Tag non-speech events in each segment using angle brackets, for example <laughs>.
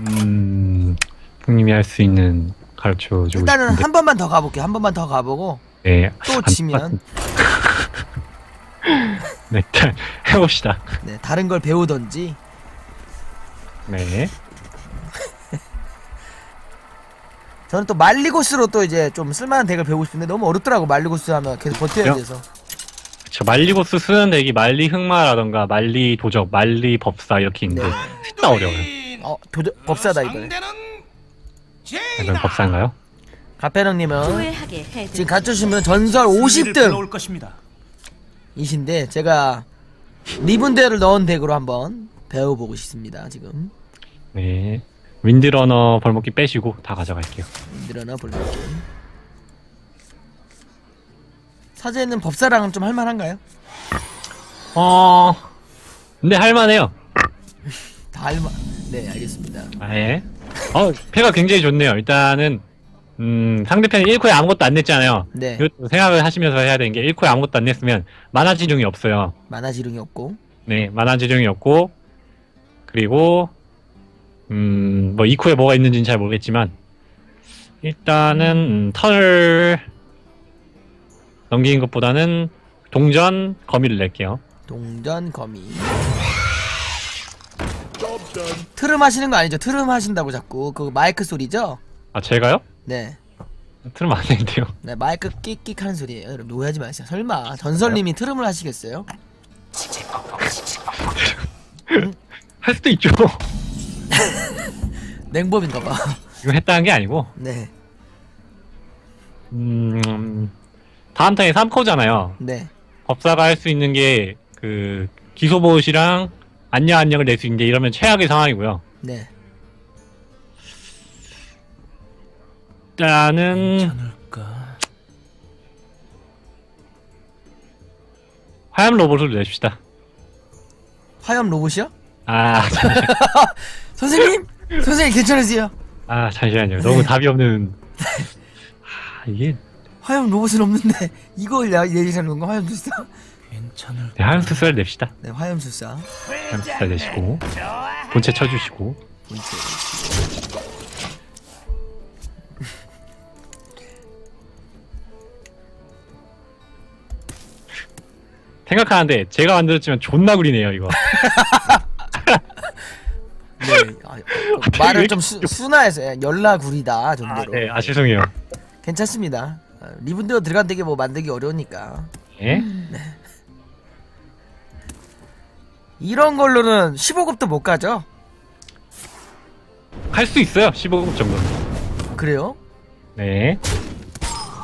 음, 형님이 할 수 있는 가르쳐 주고 일단은 싶은데. 한 번만 더 가볼게요. 한 번만 더 가보고 네. 또 안- 지면 <laughs> 네, 일단 해봅시다. 네, 다른 걸 배우던지 네. <laughs> 저는 또 말리고스로 또 이제 좀 쓸만한 덱을 배우고 싶은데 너무 어렵더라고 말리고스 하면 계속 버텨야? 돼서 저 말리고스 쓰는 덱이 말리 흑마라던가 말리 도적, 말리 법사 이렇게 있는데 네. 진짜 어려워요. 어 도저, 법사다 이번에 이건 법사인가요? 해드. 지금 갖춰주시면 전설 50등 올 것입니다. 이신데 제가 리븐데어를 넣은 덱으로 한번 배워보고 싶습니다 지금 네. 윈드러너 벌목기 빼시고 다 가져갈게요. 늘어나 볼게요 사제는 법사랑은 좀 할만한가요? 어, 근데 할만해요. <laughs> 다 할만 네 알겠습니다 아 예. 어, 패가 굉장히 좋네요. 일단은, 음, 상대편이 1코에 아무것도 안 냈잖아요. 네 이것도 생각을 하시면서 해야 되는 게 1코에 아무것도 안 냈으면 만화 지중이 없어요. 만화 지능이 없고 네, 만화 지중이 없고, 그리고, 음, 뭐 2코에 뭐가 있는지는 잘 모르겠지만, 일단은, 음, 턴을 넘기는 것보다는 동전 거미를 낼게요. 동전 거미 트름 하시는 거 아니죠? 트름 하신다고 자꾸 그 마이크 소리죠? 아, 제가요? 네, 틀면 안 되는데요. 네 마이크 끽끽 하는 소리예요 여러분 오해하지 마세요 설마 전설님이 트름을 하시겠어요? <laughs> 할 수도 있죠. <laughs> 냉법인가봐 이거 했다는 게 아니고, 네 음, 다음 턴에 3코잖아요. 네. 법사가 할 수 있는 게, 그, 기소보옷이랑 안녕 안녕을 낼 수 있는데 이러면 최악의 상황이고요. 네. 일단은, 괜찮을까? 화염 로봇을 냅시다. 화염 로봇이요? 아, 잠시, <laughs> 선생님! 선생님 괜찮으세요? 아, 잠시만요. 너무 답이 없는. 아, 이게, 화염 로봇은 없는데 이걸 야- 얘기하는 건가? 화염술사? 괜찮을까? 네, 화염 수술을 냅시다. 네, 화염술사. 화염 수술 내시고, 본체 쳐주시고, 본체. <laughs> 생각하는데, 제가 만들었지만 존나 구리네요, 이거. 네. 아, 그 <laughs> 말을 좀 수, 순화해서 야, 열라구리다 아, 정도로. 네, 아, 죄송해요. 괜찮습니다. 아, 리븐데어 들어간 되게 뭐 만들기 어려우니까. 예? 이런 걸로는 15급도 못 가죠? 할수 있어요, 15급 정도는. 그래요? 네.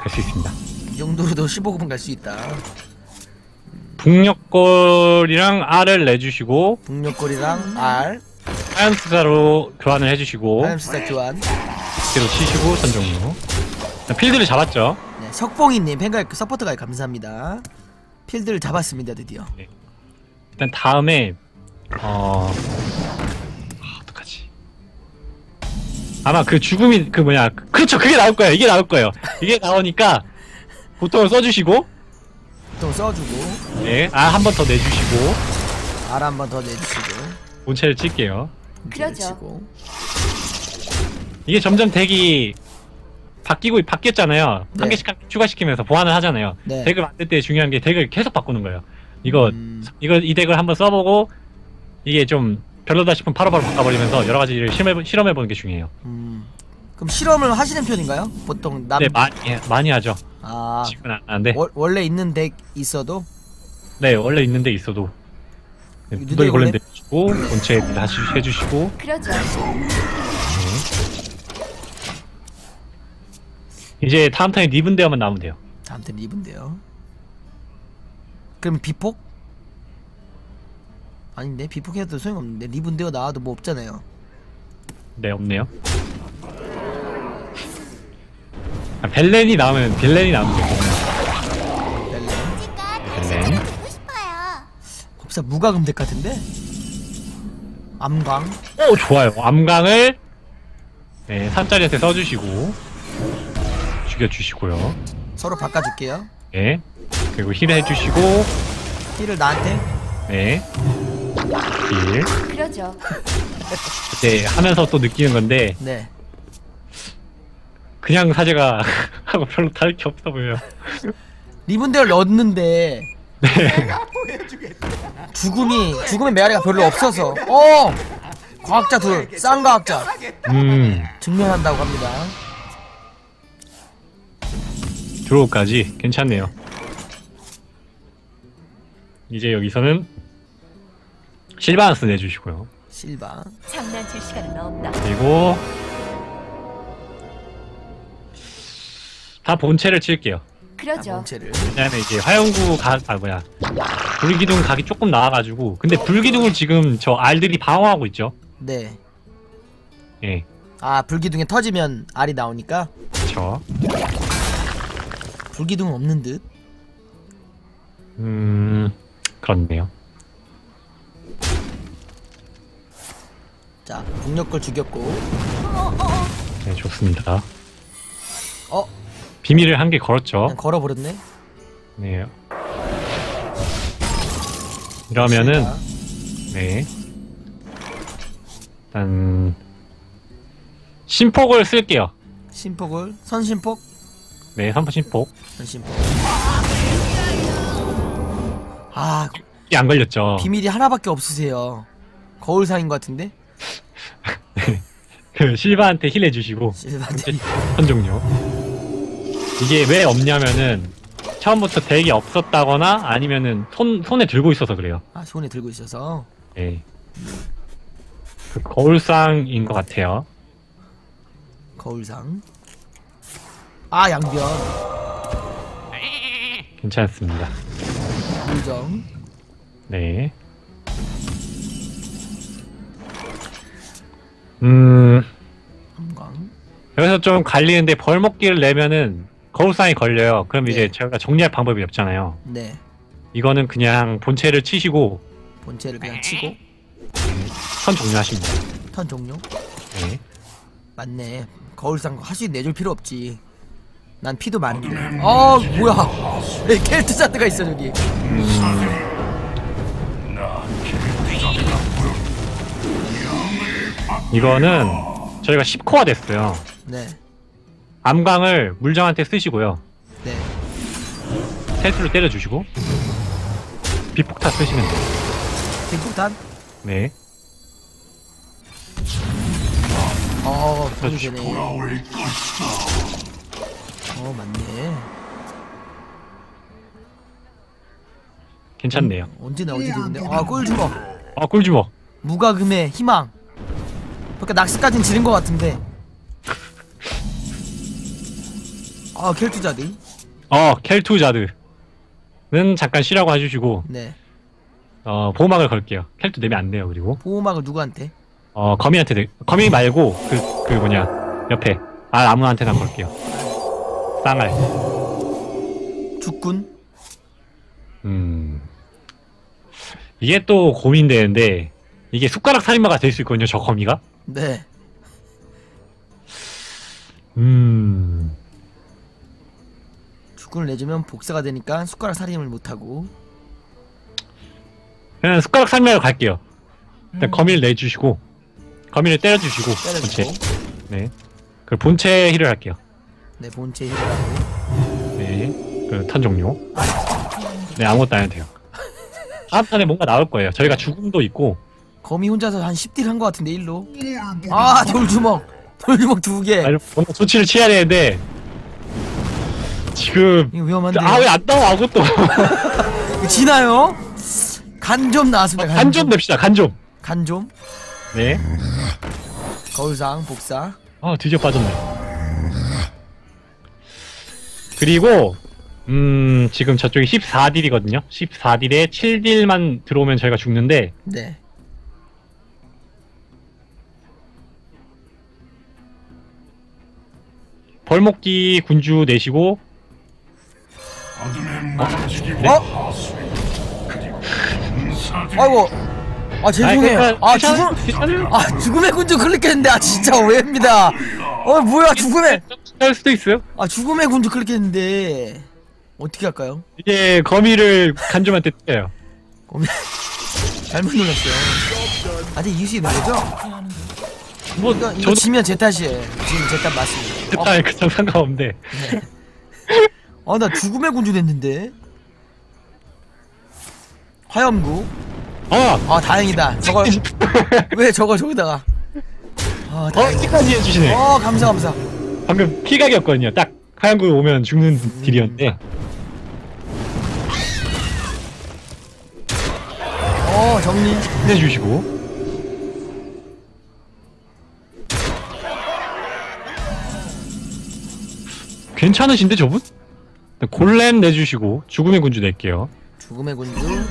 갈 수 있습니다. 이 정도로도 15급은 갈 수 있다. 북녘골이랑 R을 내주시고, 북녘골이랑 R, 하얀수사로 교환을 해주시고, 화염술사 교환. 그대로 치시고, 선종로. 필드를 잡았죠. 네, 석봉이님 팬가입 서포터 가입 감사합니다. 필드를 잡았습니다 드디어. 일단 다음에, 어, 아, 어떡하지. 아마 그 죽음이, 그 뭐냐, 그- 그렇죠, 그게 나올 거예요. 이게 나올 거예요. 이게 나오니까, 보통을 써주시고, 또 써주고 네, 아, 한 번 더 내주시고, R 한번 더 내주시고 본체를 칠게요. 그러죠. 치고. 이게 점점 덱이 바뀌고 바뀌었잖아요. 네. 한 개씩 한 추가시키면서 보완을 하잖아요. 네. 덱을 만들 때 중요한 게 덱을 계속 바꾸는 거예요. 이거 음. 이거 이 덱을 한번 써보고 이게 좀 별로다 싶으면 바로바로 바꿔버리면서 여러 가지를 실험해 실험해 보는 게 중요해요. 음. 그럼 실험을 하시는 편인가요? 보통 남 네, 많이 예, 많이 하죠. 아 지금은 안 하는데. 월, 원래 있는 덱 있어도 네, 원래 있는데 있어도 네, 이거 두더기 원래- 골렘 내주시고 본체 다시 해주시고 그러죠. 이제 다음 턴에 리븐데어만 나오면 돼요. 다음 턴 리븐데요. 그럼 비폭? 아닌데 비폭해도 소용없는데 리븐데어 나와도 뭐 없잖아요. 네, 없네요. 아, 벨렌이 나오면 벨렌이 나오면. 벨렌. 벨렌. 법사 무과금 덱 같은데? 암광. 오 좋아요 암광을 네 3짜리한테 써주시고 죽여주시고요 서로 바꿔줄게요. 네 그리고 힐 해주시고 힐을 나한테. 네 힐 그러죠. 그때 하면서 또 느끼는 건데 네. 그냥 사제가 <laughs> 하고 별로 다를 게 없어 보여요. 리본대를 넣었는데 네. <laughs> 죽음이 죽음의 메아리가 별로 없어서 어 과학자 둘 쌍과학자 음 증명한다고 합니다. 드로우까지 괜찮네요. 이제 여기서는 실바한스 내주시고요. 실바 장난칠 시간은 없다. 그리고 다 본체를 칠게요. 그러죠. 본체를 왜냐면 이제 화영구 각, 아 뭐야 불기둥 각이 조금 나와가지고 근데 불기둥을 지금 저 알들이 방어하고 있죠. 네. 예, 아 불기둥에 터지면 알이 나오니까 그렇죠. 불기둥은 없는 듯. 음 그렇네요. 자 북녘걸 죽였고 네 좋습니다. 어 비밀을 한 개 걸었죠. 그냥 걸어버렸네. 네. 이러면은. 네. 일단 심폭을 쓸게요. 심폭을 선심폭 네, 선포 심폭. 선심폭. 아 이게 안 걸렸죠. 비밀이 하나밖에 없으세요. 거울상인 것 같은데 <laughs> 그 실바한테 힐 해주시고 실바한테 선 종료. 이게 왜 없냐면은 처음부터 덱이 없었다거나 아니면은 손 손에 들고 있어서 그래요. 아 손에 들고 있어서 네. 그 거울상인 것 같아요. 거울상. 아 양변 괜찮습니다. 물정 네. 음, 여기서 좀 갈리는데 벌목기를 내면은 거울상이 걸려요. 그럼 이제 네. 제가 정리할 방법이 없잖아요. 네 이거는 그냥 본체를 치시고 본체를 그냥 치고 선 종료하십니다. 턴 종료. 네. 맞네. 거울상 하수인 내줄 필요 없지. 난 피도 많은데. 어 뭐야? 왜 켈트 자트가 있어 저기? 이거는 저희가 10코어 됐어요. 네, 암광을 물정한테 쓰시고요. 네. 텔트로 때려주시고 비폭타 쓰시면 돼요. 빅폭탄. 네. 어, 돈이. 되네. 어, 맞네. 괜찮네요. 언제 나오지 근데? 아, 꿀주먹. 아 꿀주먹. 무가금의 희망. 그러니까 낙스까진 지른 것 같은데. 아, 켈투자드. 어 켈투자드는 잠깐 쉬라고 해주시고 네. 어 보호막을 걸게요. 켈투 내면 안 돼요. 그리고 보호막을 누구한테? 어 거미한테 내, 거미 말고 그 그 뭐냐 옆에 아 아무한테나 걸게요. 쌍알. 죽군. 음 이게 또 고민되는데 이게 숟가락 살인마가 될 수 있거든요. 저 거미가. 네. 음 죽군을 내주면 복사가 되니까 숟가락 살인을 못하고. 그냥 숟가락 살인마로 갈게요. 일단 음. 거미를 내주시고 거미를 때려주시고 때려주고. 본체. 네. 그 본체 힐을 할게요. 네, 본체 힐을 하고. 네. 그턴 종료. 네, 아무것도 안 해도 돼요. 다음 턴에 뭔가 나올 거예요. 저희가 죽음도 있고, 거미 혼자서 한 10딜 한 것 같은데 일로 아 돌주먹 돌주먹 두개 아, 뭔가 조치를 취해야 되는데, 지금, 이거 위험한데 아, 왜 안 나와, 아무것도. <laughs> 지나요? 간 좀 나왔습니다 간 좀 냅시다, 간 좀. 간좀 네. 거울상 복사 아, 드디어 빠졌네. 그리고, 음, 지금 저쪽이 14딜이거든요. 14딜에 7딜만 들어오면 저희가 죽는데, 네 벌목기 군주 내시고, 네. 어? 아이고 아 죄송해요 아이, 아 괜찮아요. 죽음 괜찮아요. 아 죽음의 군주 클릭했는데 아 진짜 오해입니다 어 뭐야 죽음의 할 수도 있어요. 아 죽음의 군주 클릭했는데 어떻게 할까요? 이게 거미를 간좀한테 때려요. 거미 <laughs> 잘못 눌렀어요 아직 이유식 있는 거죠? 뭐 이거, 이거 저도 지면 제 탓이에요. 지금 제 탓 맞습니다. 어, 그딴 그딴 상관없는데 아, 나 죽음의 군주 됐는데. 화염구. 어! 아, 다행이다. 저걸, <laughs> 왜 저거 저기다가. 아, 어! 다행이다. 키까지 해주시네 어, 감사, 감사. 방금 피각이었거든요 딱 하얀 구 오면 죽는 음. 딜이었는데 어, 정리. 해주시고 괜찮으신데 저분? 골렘 내주시고 죽음의 군주 낼게요 죽음의 군주.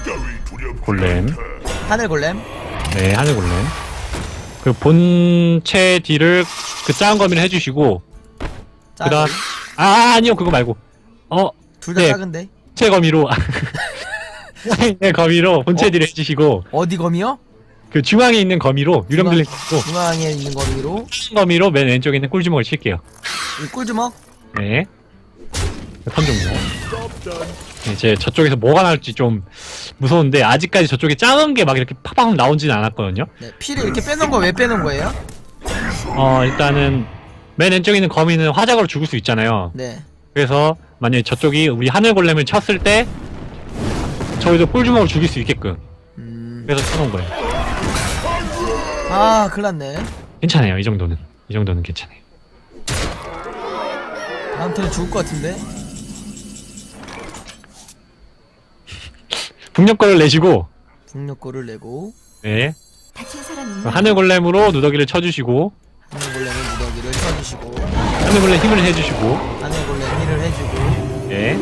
골렘 하늘 골렘. 네 하늘 골렘 그 본체 딜을 그 작은 거미를 해주시고 짜. 그다음 아 아니요 그거 말고 어 둘다 네. 작은데. 본체 거미로 <laughs> 네 거미로 본체 어? 딜을 해주시고 어디 검이요? 그 중앙에 있는 거미로 유령 들린 고 중앙에 있는 거미로. 거미로 맨 왼쪽에 있는 꿀주먹을 칠게요 이 꿀주먹. 네. 선종무. 이제 저쪽에서 뭐가 나올지 좀 무서운데 아직까지 저쪽에 작은 게 막 이렇게 팍팍 나오지는 않았거든요. 네, 피를 이렇게 빼놓은 거왜 빼놓은 거예요? 어 일단은 맨 왼쪽에 있는 거미는 화작으로 죽을 수 있잖아요. 네. 그래서 만약에 저쪽이 우리 하늘 골렘을 쳤을 때 저희도 꿀주먹으로 죽일 수 있게끔 음. 그래서 쳐놓은 거예요. 아, 큰일 났네. 괜찮아요. 이 정도는 이 정도는 괜찮아요. 다음 턴에 죽을 것 같은데. 북녘거를 내시고 북녘골을 내고 네 다친 사람 있나? 그럼 하늘 골렘으로 누더기를 쳐주시고 하늘 골렘은 무더기를 쳐주시고 하늘 골렘 힘을 해주시고 하늘 골렘 힐을 해주고 네.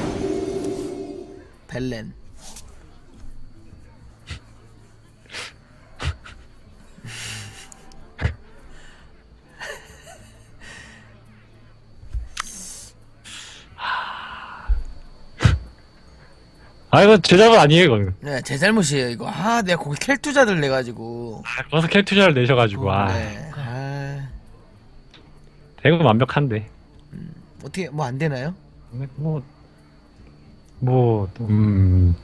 벨렌. 아 이거 제 잘못 아니에요 이거는. 네, 제 잘못이에요 이거. 아, 내가 거기 켈투자들 내가지고. 아, 거기서 캡 투자를 내셔가지고 아 네. 아, 대금 완벽한데 어떻게 뭐 안 되나요? 뭐뭐음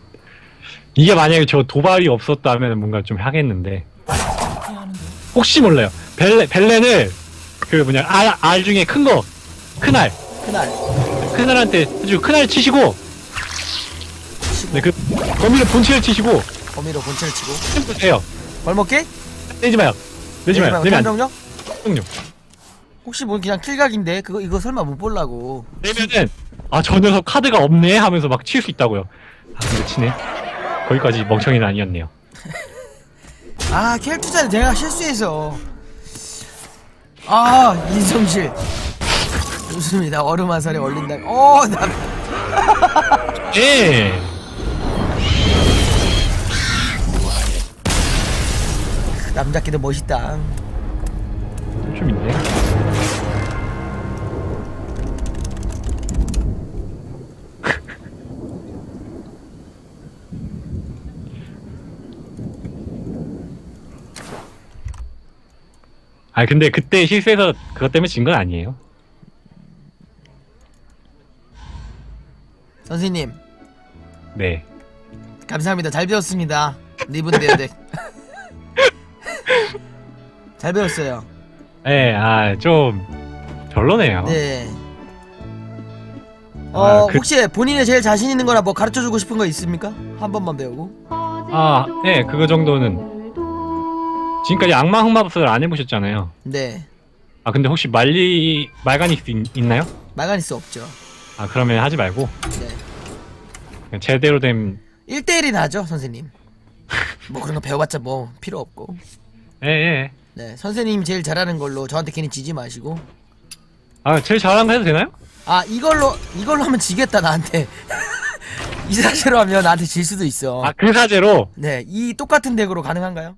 이게 만약에 저 도발이 없었다면 뭔가 좀 하겠는데 혹시 몰라요 벨레 벨렌을 그 뭐냐 알, 알 중에 큰 거 큰알 그날 큰알한테 해주고 큰알 치시고 치고. 네 그 거미를 본체를 치시고. 거미로 본체를 치고. 좀 보세요. 벌먹게? 내지 마요. 내지 마요. 내면 안 탐정력? 돼요. 혹시 뭐 그냥 킬각인데? 그거 이거 설마 못 볼라고. 내면은 아 저 녀석 카드가 없네? 하면서 막 칠 수 있다고요. 아 근데 치네. 거기까지 멍청이는 아니었네요. <laughs> 아 켈투자를 내가 실수해서. 아 인성실. 좋습니다. 얼음 한 살에 얼린다. 어나. 예 남자끼도 멋있다. 좀 있네. 아 근데 그때 실수해서 그것 때문에 진 건 아니에요. 선생님. 네. 감사합니다. 잘 배웠습니다. 리븐 대여덱 <laughs> 잘 배웠어요 예, 아, 좀, 별로네요. 네 어, 아, 그- 혹시 본인이 제일 자신 있는 거나 뭐 가르쳐 주고 싶은 거 있습니까? 한 번만 배우고 아, 예, 그거 정도는. 지금까지 악마 흑마법사를 안 해보셨잖아요. 네 아, 근데 혹시 말리, 말가니스 있, 있나요? 마가니스 없죠 아, 그러면 하지 말고, 네 그냥 제대로 된, 1대1이나 하죠 선생님 뭐 그런 거 배워봤자 뭐 필요 없고 예, 예. 네 선생님이 제일 잘하는 걸로 저한테 괜히 지지 마시고 아, 제일 잘하는 거 해도 되나요? 아 이걸로 이걸로 하면 지겠다 나한테 <laughs> 이 사실로 하면 나한테 질 수도 있어 아, 그 사제로, 네 이 똑같은 덱으로 가능한가요?